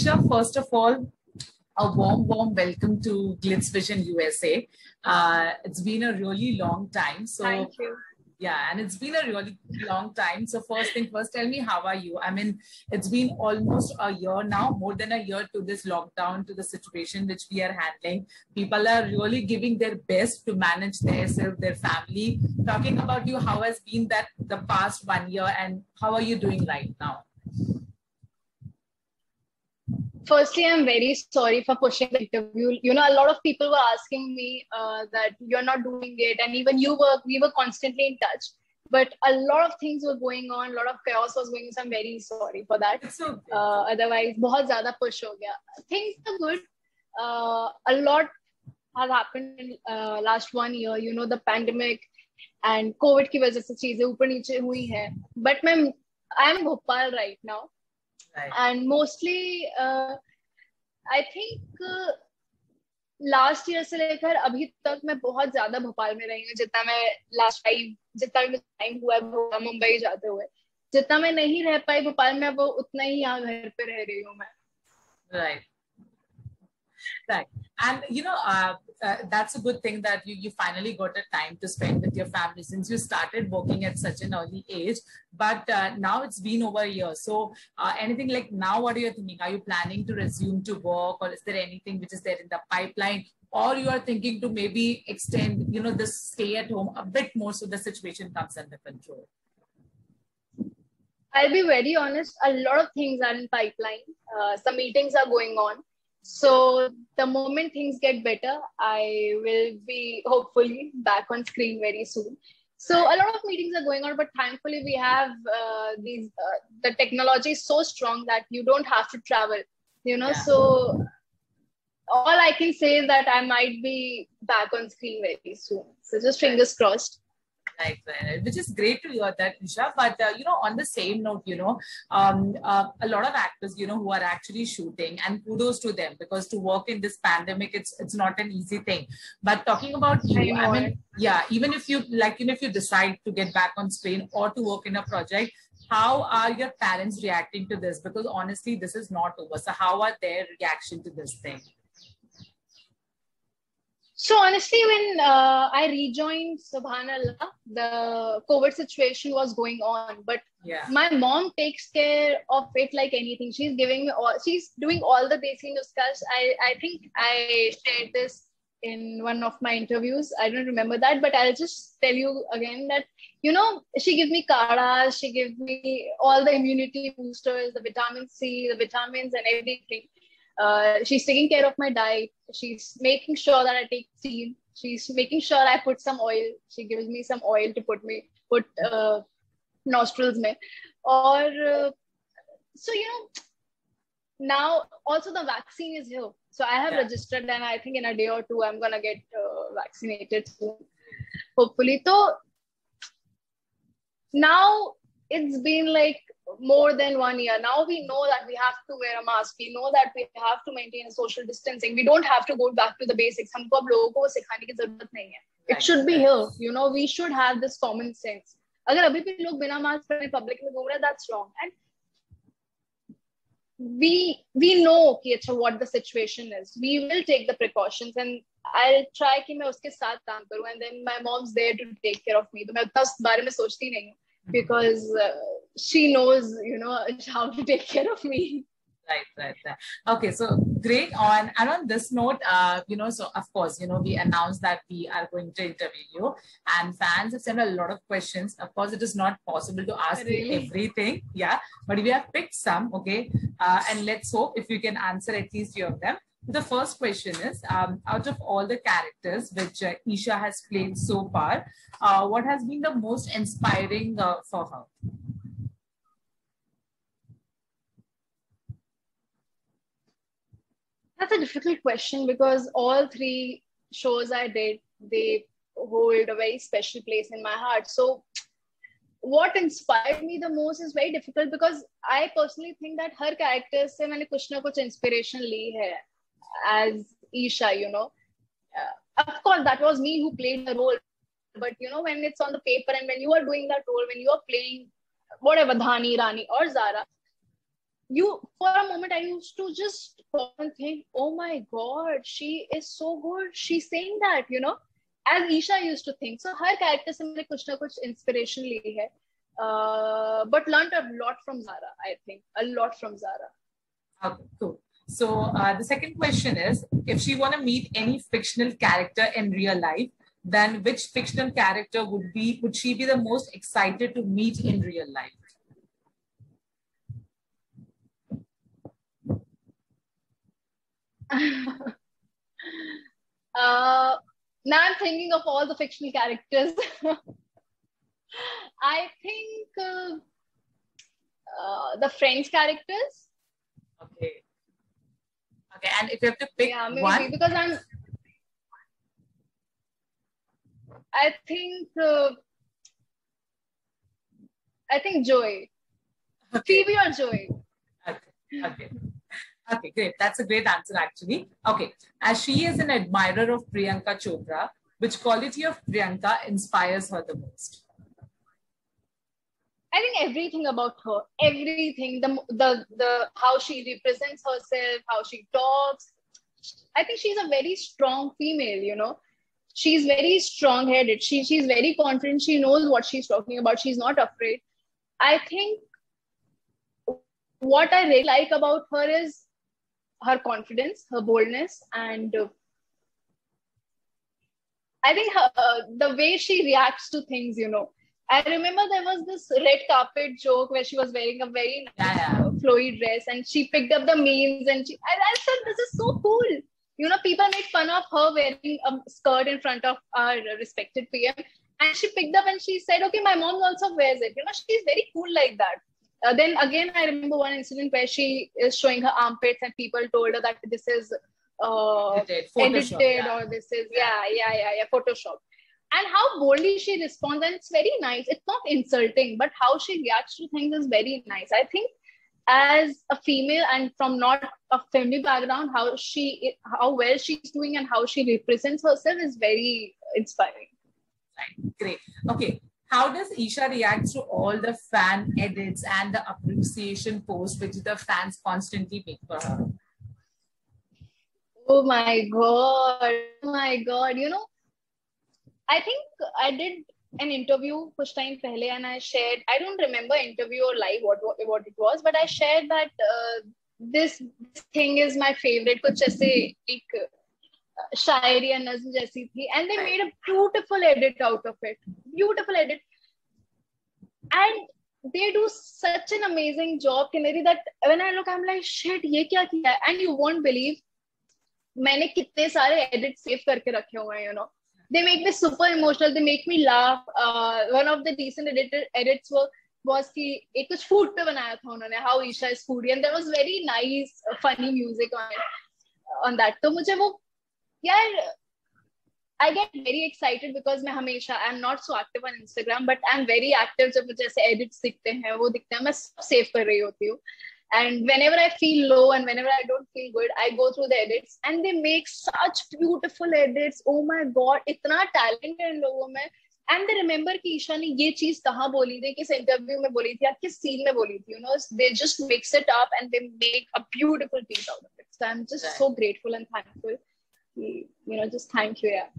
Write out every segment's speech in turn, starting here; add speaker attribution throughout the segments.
Speaker 1: First of all, a warm, warm welcome to GlitzVision USA. Uh, it's been a really long time. So
Speaker 2: Thank you.
Speaker 1: Yeah, and it's been a really long time. So first thing first, tell me how are you? I mean, it's been almost a year now, more than a year to this lockdown, to the situation which we are handling. People are really giving their best to manage their self, their family. Talking about you, how has been that the past one year, and how are you doing right now?
Speaker 2: firstly i'm very sorry for pushing the interview. You know a lot of people were asking me uh, that you're not doing it and even you were we were constantly in touch. But a lot of things were going on a lot of chaos was going on so i'm very sorry for that. Uh, otherwise bahut zyada push ho gaya. things are good. Uh, a lot has happened in uh, last one year you know the pandemic and covid ki wajah se cheeze upar niche hui hai but i am bhopal right now.
Speaker 1: Right.
Speaker 2: and mostly uh, I think uh, last year से लेकर अभी तक मैं बहुत ज़्यादा भोपाल में रही हूँ जितना मैं लास्ट टाइम जितना भी टाइम हुआ है मुंबई जाते हुए जितना मैं नहीं रह पाई भोपाल में वो उतना ही यहाँ घर पे रह रही हूँ मैं
Speaker 1: Right. Right. And you know, uh, uh, that's a good thing that you, you finally got a time to spend with your family since you started working at such an early age. But uh, now it's been over a year. So, uh, anything like now, what are you thinking? Are you planning to resume to work, or is there anything which is there in the pipeline? Or you are thinking to maybe extend, you know, the stay at home a bit more so the situation comes under control.
Speaker 2: I'll be very honest. A lot of things are in pipeline. Uh, some meetings are going on. So the moment things get better, I will be hopefully back on screen very soon. So a lot of meetings are going on, but thankfully we have uh, these. Uh, the technology is so strong that you don't have to travel. You know,
Speaker 1: Yeah.
Speaker 2: so all I can say is that I might be back on screen very soon. So just fingers crossed.
Speaker 1: Right, which is great to hear that, Eisha. But uh, you know, on the same note, you know, um, uh, a lot of actors, you know, who are actually shooting, and kudos to them because to work in this pandemic, it's it's not an easy thing. But talking about you,
Speaker 2: I
Speaker 1: I mean, yeah, even if you like, even if you decide to get back on screen or to work in a project, how are your parents reacting to this? Because honestly, this is not over. So how are their reaction to this thing?
Speaker 2: So honestly, when uh, I rejoined Subhanallah, the COVID situation was going on, but
Speaker 1: Yeah,
Speaker 2: my mom takes care of it like anything. She's giving me all. She's doing all the basic discuss. I I think I shared this in one of my interviews. I don't remember that, but I'll just tell you again that you know she gives me kadhas, she gives me all the immunity boosters, the vitamin C, the vitamins, and everything. Uh, she's taking care of my diet. She's making sure that i take steam she's making sure i put some oil. She gives me some oil to put me put uh, nostrils me. Or uh, so you know now also the vaccine is here. So i have
Speaker 1: yeah.
Speaker 2: registered and i think in a day or two i'm gonna get uh, vaccinated soon. Hopefully. So now it's been like more than one year now we know that we have to wear a mask we know that we have to maintain a social distancing we don't have to go back to the basics हमको अब लोगों को सिखाने की ज़रूरत नहीं है it should be here you know we should have this common sense अगर अभी भी लोग बिना मास्क पहने पब्लिक में घूम रहे हैं, that's wrong and we we know कि अच्छा what the situation is we will take the precautions and I'll try कि मैं उसके साथ काम करूँ and then my mom's there to take care of me तो मैं उतना उस बारे में सोचती नहीं हूँ because uh, she knows you know how to take care of me
Speaker 1: Right, right, right. Okay, so great. On and on this note, uh, you know, so of course, you know, we announced that we are going to interview you, and fans have sent a lot of questions. Of course, it is not possible to ask
Speaker 2: Really?
Speaker 1: everything, yeah, but we have picked some, okay, uh, and let's hope if you can answer at least few of them the first question is um, out of all the characters which uh, Eisha has played so far, uh, what has been the most inspiring uh, for her?
Speaker 2: That's a difficult question because all three shows I did, they hold a very special place in my heart. So, what inspired me the most is very difficult because I personally think that her characters से मैंने कुछ inspiration Lee as Eisha, you know. Uh, of course, that was me who played the role. But you know, when it's on the paper and when you are doing that role, when you are playing whatever Dhani, Rani, or Zara, you for a moment i used to just think oh my god she is so good. She's saying that you know. As eisha used to think. So her character se maine kuch na kuch inspiration li hai uh, but learned a lot from zara i think. A lot from zara.
Speaker 1: Okay cool so uh, the second question is if she want to meet any fictional character in real life then which fictional character would be would she be the most excited to meet in real life
Speaker 2: uh, now I'm thinking of all the fictional characters. I think uh, uh, the Friends characters.
Speaker 1: Okay. Okay, and if you have to pick yeah, maybe one,
Speaker 2: because I'm. I think. Uh, I think Joey. Okay. Phoebe or Joey.
Speaker 1: Okay. Okay. Okay, great. That's a great answer, actually. Okay, as she is an admirer of Priyanka Chopra, which quality of Priyanka inspires her the most?
Speaker 2: I think everything about her, everything, the the the how she represents herself, how she talks. I think she's a very strong female. You know, she's very strong-headed. She she's very confident. She knows what she's talking about. She's not afraid. I think what I really like about her is her confidence, her boldness, and uh, I think her, uh, the way she reacts to things, you know. I remember there was this red carpet joke where she was wearing a very nice, yeah, yeah. flowy dress and she picked up the memes and she, I, I said, this is so cool. You know, people made fun of her wearing a skirt in front of our respected PM. And she picked up and she said, okay, my mom also wears it. You know, she's very cool like that uh, then again, I remember one incident where she is showing her armpits, and people told her that this is uh, edited, edited yeah. or this is yeah, yeah, yeah, yeah, Photoshop. And how boldly she responds, and it's very nice. It's not insulting, but how she reacts to things is very nice. I think as a female and from not a family background, how she how well she's doing and how she represents herself is very inspiring.
Speaker 1: Right. Great. Okay how does Eisha react to all the fan edits and the appreciation posts which the fans constantly make for her?
Speaker 2: Oh my god! Oh my god! You know, I think I did an interview first time pehle and I shared, I don't remember interview or live what, what it was, but I shared that uh, this thing is my favorite. Kuch aise ek shayari and nazm जैसी थी and they made a beautiful edit out of it beautiful edit they do such an amazing job Kinnari, that when i look i'm like shit ye kya kiya and you won't believe मैंने कितने सारे edit save करके रखे हुए you know they make me super emotional they make me laugh uh, one of the decent edited edits were was कि एक कुछ food पे बनाया था उन्होंने Isha is foodie and there was very nice funny music on it on that तो मुझे वो यार I get very excited because मैं हमेशा I am not so active on Instagram but I am very active जब मुझे ऐसे edits दिखते हैं वो दिखते हैं मैं सब सेव कर रही होती हूँ and whenever i feel low and whenever i don't feel good i go through the edits. And they make such beautiful edits. Oh my god itna talented logo mein and they remember ki eisha ne ye cheez kaha boli thi kis interview mein boli thi ya kis scene mein boli thi you know they just mix it up and they make a beautiful piece out of it. So i'm just so grateful and thankful. You know just thank you yeah.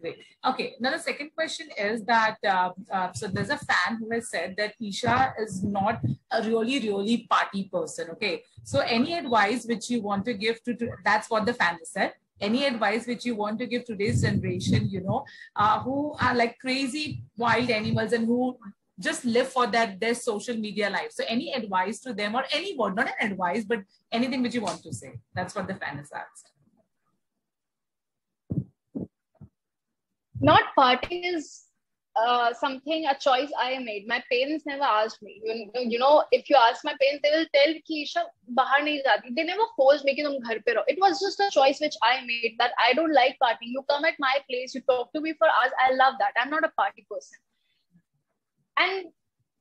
Speaker 1: Great. Okay. Now the second question is that uh, uh, so there's a fan who has said that Eisha is not a really really party person. Okay. So any advice which you want to give to, to that's what the fan has said. Any advice which you want to give today's generation, you know, uh, who are like crazy wild animals and who just live for that their social media life. So any advice to them or any word, not an advice, but anything which you want to say. That's what the fan has asked.
Speaker 2: not parting is uh, something a choice I made. My parents never asked me. You, you know, if you ask my parents, they will tell ki bahar nahi jati. They never forced me ki tum ghar pe. It was just a choice which I made that I don't like partying. You come at my place, you talk to me for hours. I love that. I'm not a party person. And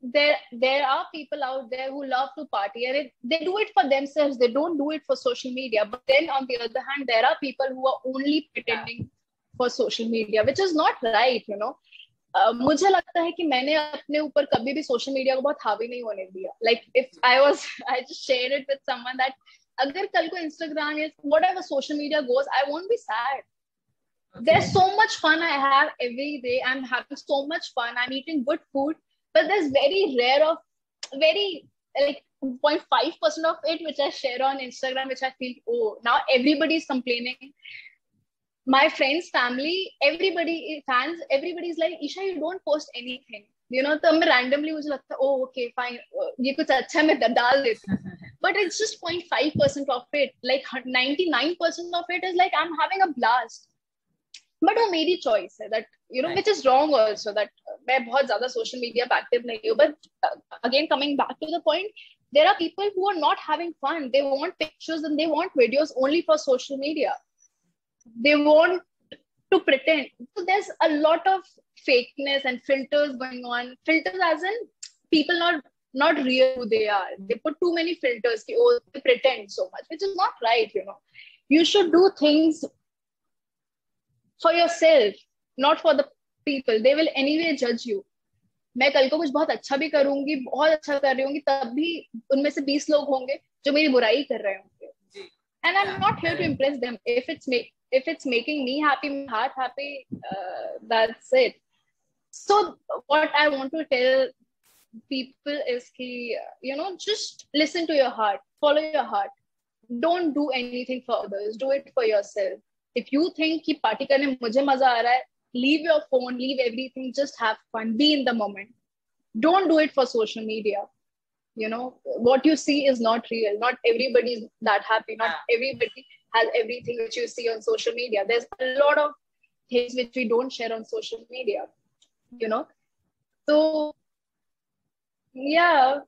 Speaker 2: there there are people out there who love to party and it, they do it for themselves. They don't do it for social media. But then on the other hand, there are people who are only pretending for social media, which is not right, you know. uh, मुझे लगता है कि मैंने अपने ऊपर कभी भी social media को बहुत हावी नहीं होने दिया like if I was I just share it with someone that अगर कल को इंस्टाग्राम या whatever social media goes I won't be sad there's so much fun I have every day. I'm having so much fun. I'm eating good food, but there's very rare of very like 0.5% of it which I share on Instagram, which I feel, oh, now everybody's complaining my friends, family, everybody, fans, everybody's like, Eisha, you don't post anything. You know, तो मैं randomly मुझे लगता oh okay fine ये कुछ अच्छा but it's just 0.5 percent of it like 99 percent of it is like I'm having a blast. But वो मेरी choice that you know which is wrong also that uh, मैं बहुत ज़्यादा social media पे active but uh, again coming back to the point there are people who are not having fun. They want pictures and they want videos only for social media they want to pretend. So there's a lot of fakeness and filters going on. Filters as in people not not real who they are. They put too many filters. Oh, they pretend so much, which is not right. You know, you should do things for yourself, not for the people. They will anyway judge you. मैं कल को कुछ बहुत अच्छा भी करूंगी बहुत अच्छा कर रही होंगी तब भी उनमें से बीस लोग होंगे जो मेरी बुराई कर रहे होंगे and I am not here to impress them if it's if it's making me happy, my heart happy, uh, that's it. So what I want to tell people is ki, you know, just listen to your heart, follow your heart. Don't do anything for others. Do it for yourself. If you think ki party karne mujhe maza aa raha hai, leave your phone, leave everything, just have fun, be in the moment. Don't do it for social media. You know, what you see is not real. Not everybody is that happy. Not everybody has everything which you see on social media. There's a lot of things which we don't share on social media, you know. So yeah,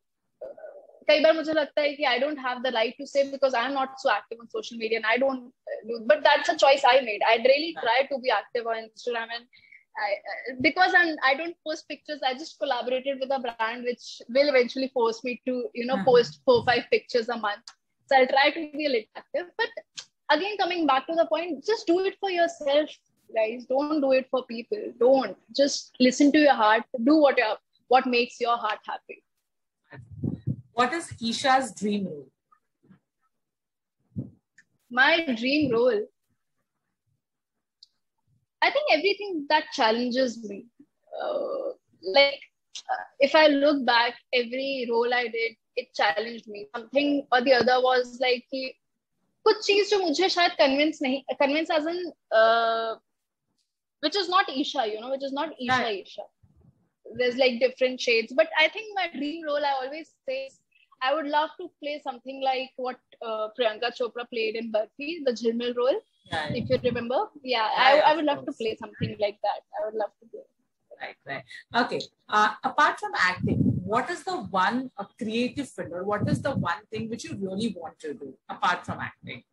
Speaker 2: कई बार मुझे लगता है कि I don't have the right to से because I am not so active on social media and I don't but that's a choice I made I really try to be active on Instagram and I, because I'm, I don't post pictures, I just collaborated with a brand which will eventually force me to, you know, uh-huh. post four five pictures a month. So I'll try to be a little active. But again coming back to the point just do it for yourself guys. Don't do it for people. Don't. Just listen to your heart. Do what your what makes your heart happy.
Speaker 1: What is eisha's dream role?
Speaker 2: My dream role? I think everything that challenges me. Uh, like uh, if i look back every role i did it challenged me. Something or the other was like कुछ चीज जो मुझे शायद convince नहीं convince as an which is not Isha you know which is not Isha Isha there's like different shades but i think my dream role i always say i would love to play something like what uh, priyanka chopra played in barfi the jhilmil role yeah, if you remember. Yeah, yeah I, I would love to play something like that. I would love to do
Speaker 1: right right. Okay uh, apart from acting what is the one a creative field or what is the one thing which you really want to do apart from acting?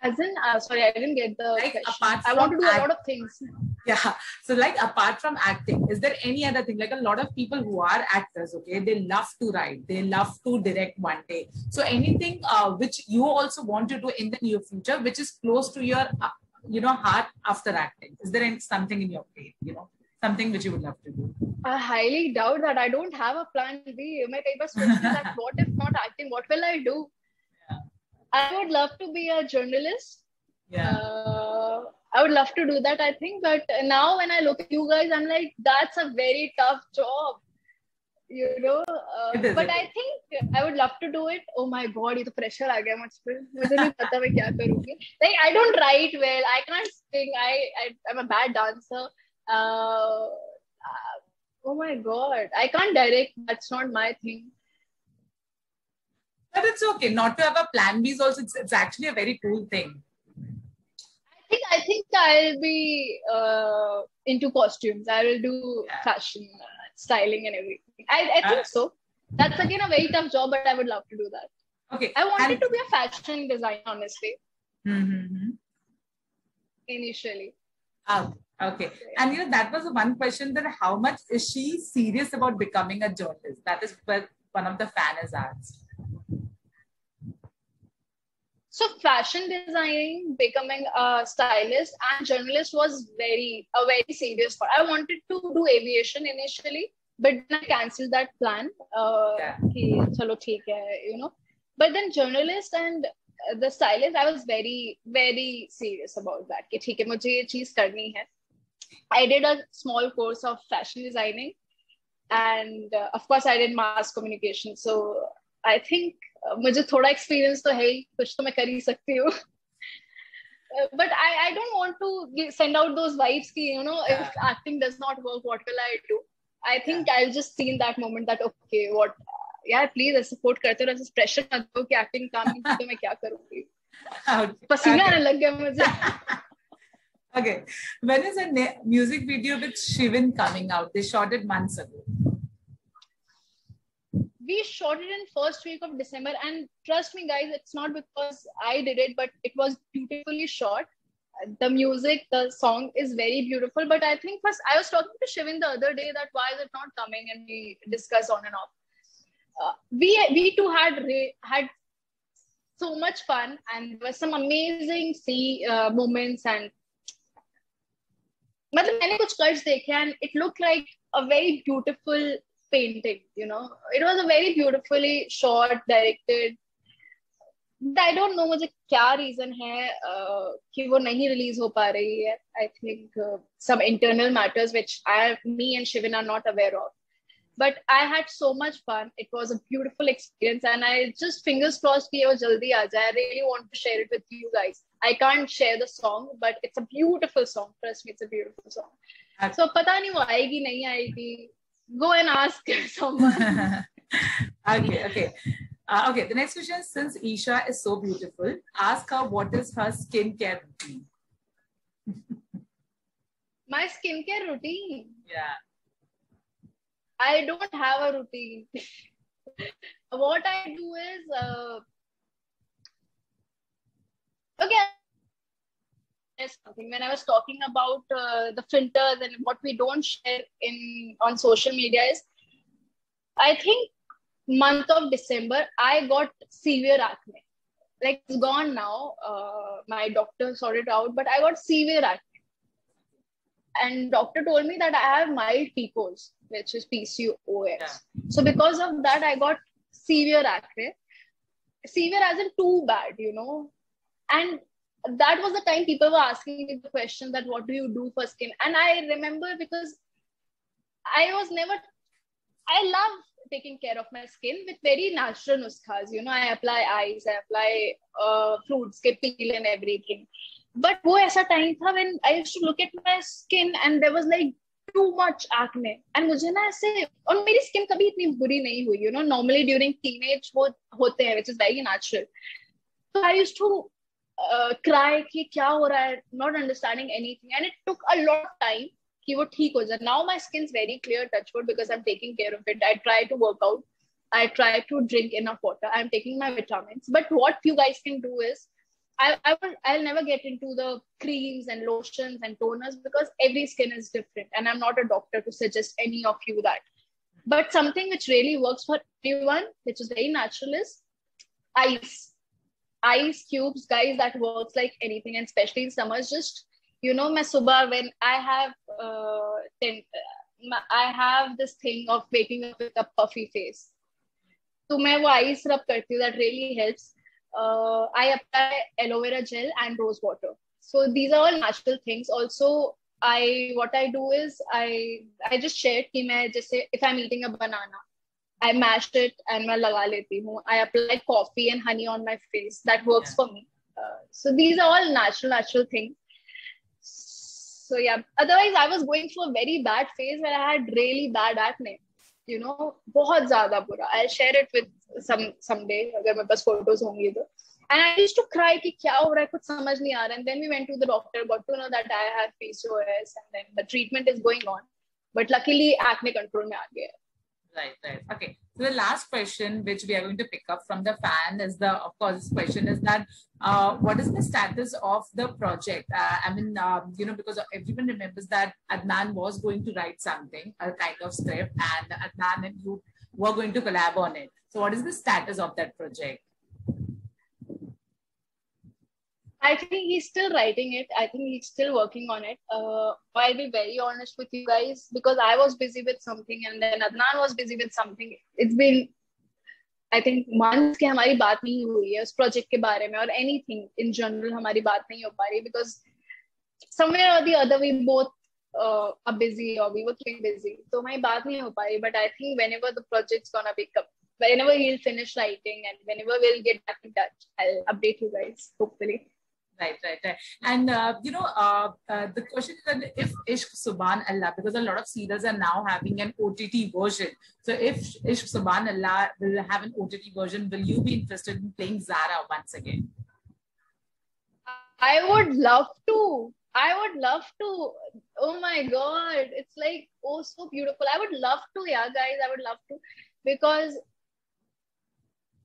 Speaker 2: As in, uh, sorry, I didn't get the like question. I want to do act- a lot of things.
Speaker 1: Yeah. So, like, apart from acting, is there any other thing? Like, a lot of people who are actors, okay, they love to write, they love to direct one day. So, anything uh, which you also want to do in the near future, which is close to your uh, you know heart after acting. Is there any, something in your faith you know something which you would love to do?
Speaker 2: I highly doubt that. I don't have a plan b. My paper that what if not acting what will i do? Yeah. i would love to be a journalist. Yeah. Uh, i would love to do that i think. But now when i look at you guys i'm like that's a very tough job you know uh, but i think i would love to do it. Oh my god the pressure i gaya mujh like i don't write well. I can't sing. I, I i'm a bad dancer. Uh, uh, oh my god. I can't direct. That's not my thing.
Speaker 1: But it's okay. Not to have a plan b is also it's, it's actually a very cool thing.
Speaker 2: I think I think I'll be uh, into costumes. I will do yeah. fashion styling, and everything. I, I think uh, so. That's again a very tough job, but I would love to do that.
Speaker 1: Okay.
Speaker 2: I wanted and, to be a fashion designer, honestly.
Speaker 1: Mm-hmm.
Speaker 2: Initially.
Speaker 1: Oh, okay. And you know, that was one question that how much is she serious about becoming a journalist? That is what one of the fan has asked.
Speaker 2: so fashion designing, becoming a stylist and journalist was very a very serious part. I wanted to do aviation initially, but then I cancelled that plan. Uh, yeah. chalo, hai, you know. But then journalist and the stylist, I was very very serious about that. कि ठीक है मुझे ये चीज करनी है. I did a small course of fashion designing, and uh, of course I did mass communication. So I think मुझे थोड़ा एक्सपीरियंस तो है ही कुछ तो मैं कर ही सकती हूँ but I I don't want to send out those vibes की you know if acting does not work what will I do I think I will just seen that moment that okay what यार please support करते रहो ऐसे pressure मत दो कि acting काम नहीं तो मैं क्या करूँगी पसीना आने लग गया मुझे
Speaker 1: Okay. When is a music video with Shivan coming out? They shot it months ago.
Speaker 2: we shot it in first week of december and trust me guys it's not because i did it but it was beautifully shot the music the song is very beautiful but i think first i was talking to shivin the other day that why is it not coming and we discuss on and off uh, we we too had had so much fun and there were some amazing see uh, moments and मतलब मैंने कुछ कर्ज देखे and it looked like a very beautiful painting you know it was a very beautifully shot directed I don't know मुझे क्या reason है uh, कि वो नहीं release हो पा रही है I think uh, some internal matters which I me and Shivin are not aware of but I had so much fun it was a beautiful experience and I just fingers crossed कि वो जल्दी आ जाए I really want to share it with you guys I can't share the song but it's a beautiful song trust me it's a beautiful song so पता नहीं वो आएगी नहीं आएगी go and ask someone.
Speaker 1: okay, okay. Uh, okay, the next question since Isha is so beautiful, ask her what is her skincare routine?
Speaker 2: My skincare routine?
Speaker 1: Yeah.
Speaker 2: I don't have a routine. what I do is, uh, okay, something when I was talking about uh, the filters and what we don't share in on social media is, I think month of December I got severe acne. Like it's gone now. Uh, my doctor sorted out, but I got severe acne. And doctor told me that I have mild PCOS, which is PCOS. Yeah. So because of that, I got severe acne. Severe as in too bad, you know. And that was the time people were asking me the question that what do you do for skin and i remember because i was never i love taking care of my skin with very natural nuskhas you know i apply eyes i apply uh, fruits get peel and everything but wo aisa time tha when i used to look at my skin and there was like too much acne and mujhe na aise और मेरी skin कभी इतनी बुरी नहीं हुई you know normally during teenage वो होते हैं which is very natural so I used to cry uh, कि क्या हो रहा है not understanding anything and it took a lot time कि वो ठीक हो जाए now my skin is very clear touch wood because I am taking care of it I try to work out I try to drink enough water. I'm taking my vitamins. But what you guys can do is I, I will I'll never get into the creams and lotions and toners because every skin is different. And I'm not a doctor to suggest any of you that. But something which really works for everyone, which is very natural, is ice ice cubes, guys, that works like anything, and especially in summers. Just you know, my subah when I have uh, ten, I have this thing of waking up with a puffy face. So मैं वो ice rub करती हूँ. That really helps. Uh, I apply aloe vera gel and rose water. So these are all natural things. Also, I what I do is I I just share कि मैं जैसे if I'm eating a banana, I mashed it and मैं लगा लेती हूँ. I apply coffee and honey on my face. That works yeah. for me. Uh, so these are all natural, natural things. So yeah. Otherwise, I was going through a very bad phase where I had really bad acne. You know, बहुत ज़्यादा बुरा. I'll share it with some someday अगर मेरे पास photos होंगी तो. And I used to cry कि क्या हो रहा है कुछ समझ नहीं आ रहा. And then we went to the doctor, got to know that I have PCOS, and then the treatment is going on. But luckily acne control में आ गया.
Speaker 1: Right, right. Okay. So the last question, which we are going to pick up from the fan, is the of course this question is that uh, what is the status of the project? Uh, I mean, um, you know, because everyone remembers that Adnan was going to write something, a kind of script, and Adnan and you were going to collab on it. So, what is the status of that project?
Speaker 2: I think he's still writing it. I think he's still working on it. Uh, I'll be very honest with you guys because I was busy with something and then Adnan was busy with something. It's been, I think, months के हमारी बात नहीं हुई है उस project के बारे में or anything in general हमारी बात नहीं हो पा रही because somewhere or the other we both uh, are busy or we were keeping busy. So हमारी बात नहीं हो पा रही. But I think whenever the project's gonna be whenever he'll finish writing and whenever we'll get back in touch, I'll update you guys, hopefully.
Speaker 1: Right, right, right. And, uh, you know, uh, uh, the question is if Ishq Subhan Allah, because a lot of serials are now having an OTT version. So if Ishq Subhan Allah will have an OTT version, will you be interested in playing Zara once again?
Speaker 2: I would love to. I would love to. Oh my God. It's like, oh, so beautiful. I would love to. Yeah, guys, I would love to. Because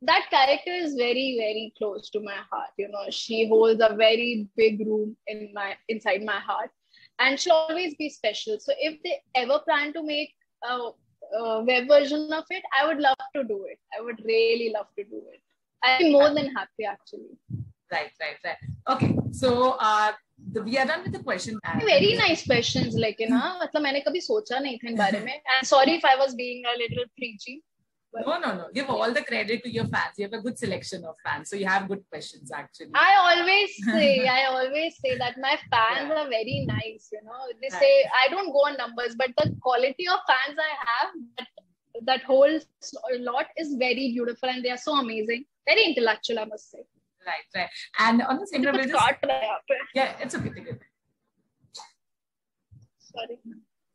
Speaker 2: that character is very very close to my heart you know she holds a very big room in my inside my heart and she'll always be special so if they ever plan to make a, a web version of it i would love to do it i would really love to do it i'd be more than happy actually
Speaker 1: right right right okay so uh the, we are done with the question.
Speaker 2: Very nice questions, like you know, मतलब मैंने कभी सोचा नहीं था इन बारे में. And sorry if I was being a little preachy.
Speaker 1: no, no, no. Give all the credit to your fans. You have a good selection of fans, so you have good questions actually.
Speaker 2: I always say, I always say that my fans yeah. are very nice. You know, they say I don't go on numbers, but the quality of fans I have, that, that whole lot is very beautiful, and they are so amazing, very intellectual, I must say.
Speaker 1: Right, right. And on the same level, yeah, it's okay.
Speaker 2: Sorry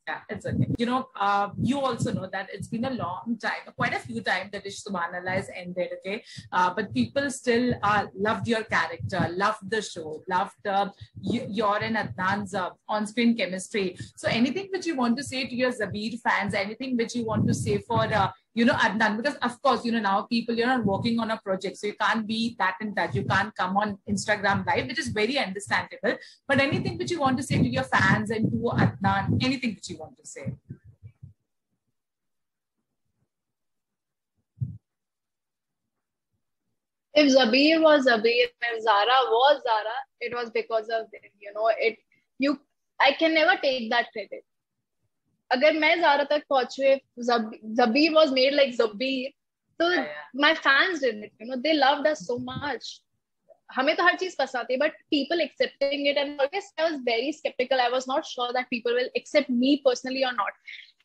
Speaker 1: yeah, it's okay. You know, uh, you also know that it's been a long time, quite a few times that Ishq Subhan Allah has ended, okay? Uh, but people still uh, loved your character, loved the show, loved uh, your and Adnan's uh, on-screen chemistry. So anything which you want to say to your Zabir fans, anything which you want to say for uh, you know, Adnan, because of course, you know, now people, you're not working on a project, so you can't be that and that. You can't come on Instagram live, which is very understandable. But anything which you want to say to your fans and to Adnan, anything which you want to say.
Speaker 2: If Zabir was Zabir, if Zara was Zara, it was because of them. You know, it you I can never take that credit अगर मैं ज्यादा तक पहुंचे Jabir was made like जबीर तो my fans did it you know they loved us so much हमें तो हर चीज पसंद आती है but people accepting it and always I was very skeptical I was not sure that people will accept me personally और not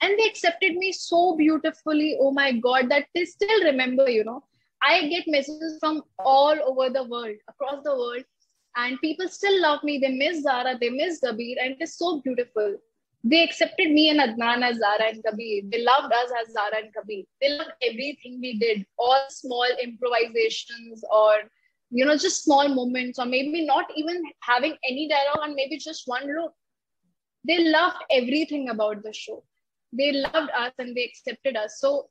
Speaker 2: and they accepted me so beautifully oh my god that they still remember you know i get messages from all over the world across the world and people still love me they miss zara they miss zabir and it's so beautiful they accepted me and Adnan as Zara and Kabir. They loved us as Zara and Kabir. They loved everything we did, all small improvisations or you know just small moments or maybe not even having any dialogue and maybe just one look. They loved everything about the show. They loved us and they accepted us. So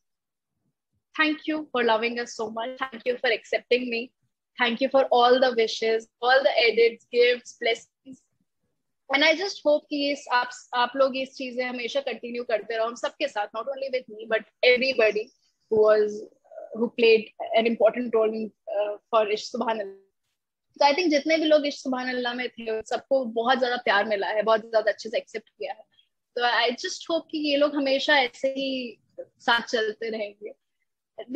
Speaker 2: thank you for loving us so much. Thank you for accepting me. Thank you for all the wishes, all the edits, gifts, blessings and I just hope कि इस आप आप लोग इस चीज़ें हमेशा continue करते रहो। हम सबके साथ not only with me but everybody was who played an important role for Ishq Subhan तो आई थिंक जितने भी लोग इश्क सुभान अल्लाह में थे, सबको बहुत ज़्यादा प्यार मिला है, बहुत ज़्यादा अच्छे से एक्सेप्ट किया है। तो आई जस्ट होप कि ये लोग हमेशा ऐसे ही साथ चलते रहेंगे।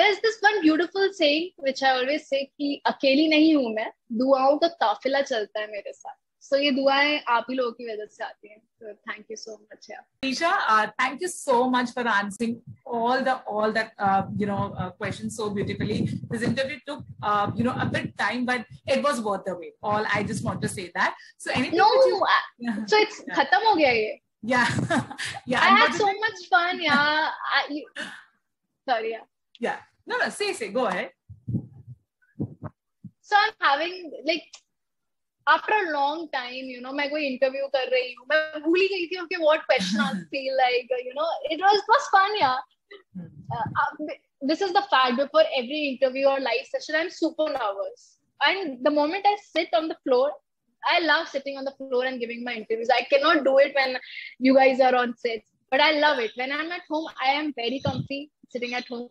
Speaker 2: There's this one beautiful saying, which I always say कि अकेली नहीं हूँ मैं, दुआओं का काफिला चलता है मेरे साथ। सो ये दुआएं आप ही लोगों की वजह से आती हैं so thank you so much yeah
Speaker 1: Isha uh, thank you so much for answering all the all that uh, you know uh, questions so beautifully this interview took uh, you know a bit time but it was worth the wait all I just want to say that so anything
Speaker 2: no you, yeah. so it's yeah. khatam ho gaya ye
Speaker 1: yeah yeah
Speaker 2: I had so much fun yeah I, you, sorry yeah
Speaker 1: yeah no no say say go ahead
Speaker 2: so I'm having like after long time you know मैं कोई interview कर रही हूँ मैं भूल ही गई थी कि what question feel like you know it was was fun या this is the fact before every interview or live session i'm super nervous and the moment i sit on the floor i love sitting on the floor and giving my interviews i cannot do it when you guys are on set but i love it when i'm at home i am very comfy sitting at home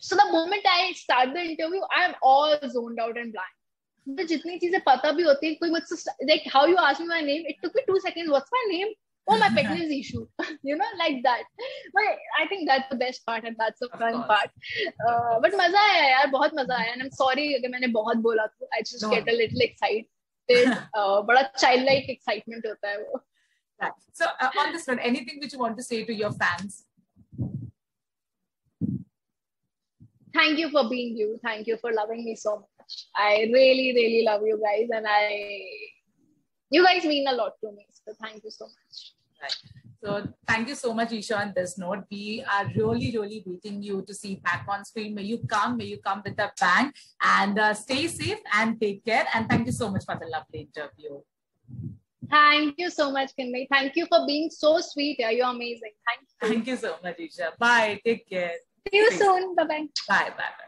Speaker 2: so the moment i start the interview i'm all zoned out and blank मुझे जितनी चीज़ें पता भी होती है कोई मुझसे like how you ask me my name it took me 2 seconds what's my name oh my pettiness issue you know like that but I think that's the best part and that's the fun part but मज़ा आया यार बहुत मज़ा आया. And I am sorry अगर मैंने बहुत बोला तो. I just get a little excited बड़ा चाइल्ड लाइक एक्साइटमेंट होता है वो.
Speaker 1: So uh, on this note, anything that you want to say to your?
Speaker 2: Thank you for being you. Thank you for loving me so much. I really, really love you guys, and I, you guys mean a lot to me. So thank you so much.
Speaker 1: Right. So thank you so much, Eisha. On this note, we are really, really waiting you to see back on screen. May you come, may you come with a bang, and uh, stay safe and take care. And thank you so much for the lovely interview.
Speaker 2: Thank you so much, Kinnari. Thank you for being so sweet. Yeah, you're amazing. Thank you.
Speaker 1: Thank you so much, Eisha. Bye. Take care.
Speaker 2: See you
Speaker 1: Thanks.
Speaker 2: soon. Bye bye.
Speaker 1: Bye. Bye. Bye. Bye.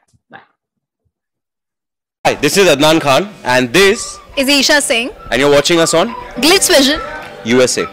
Speaker 3: Hi, this is Adnan Khan, and this,
Speaker 4: is Eisha Singh,
Speaker 3: and you're watching us on
Speaker 4: GlitzVision.
Speaker 3: USA.